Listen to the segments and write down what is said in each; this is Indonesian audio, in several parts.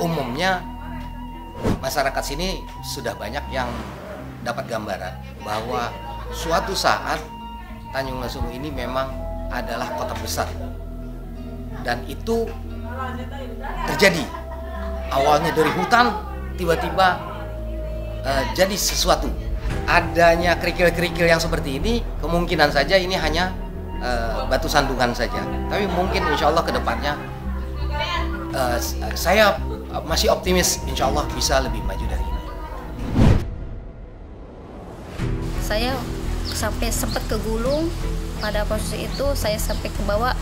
ke depannya masyarakat sini sudah banyak yang dapat gambaran bahwa suatu saat Tanjung Lesung ini memang adalah kota besar. Dan itu terjadi. Awalnya dari hutan tiba-tiba uh, jadi sesuatu. Adanya kerikil-kerikil yang seperti ini kemungkinan saja ini hanya uh, batu sandungan saja. Tapi mungkin insya Allah ke depannya uh, saya masih optimis insya Allah bisa lebih maju dari ini. Saya sampai sempat ke gulung. Pada posisi itu saya sampai ke bawah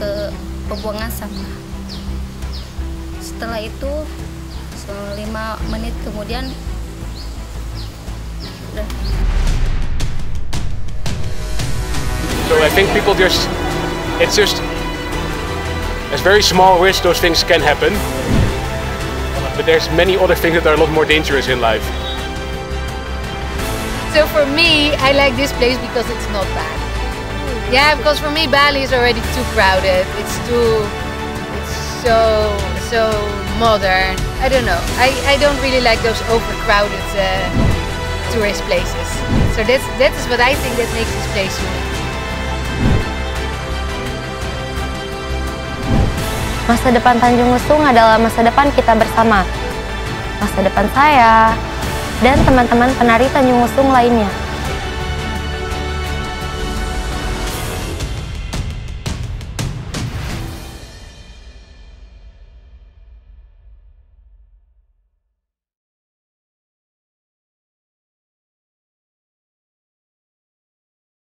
ke pembuangan sampah. Setelah itu lima menit kemudian udah. So I think people just, it's just, it's very small risk those things can happen, but there's many other things that are a lot more dangerous in life. So for me, I like this place because it's not bad. Yeah, because for me, Bali is already too crowded. It's too, it's so, so modern. I don't know. I, I don't really like those overcrowded uh, tourist places. So that's, that is what I think that makes this place unique. Masa depan Tanjung Lesung adalah masa depan kita bersama. Masa depan saya, dan teman-teman penari Tanjung Lesung lainnya.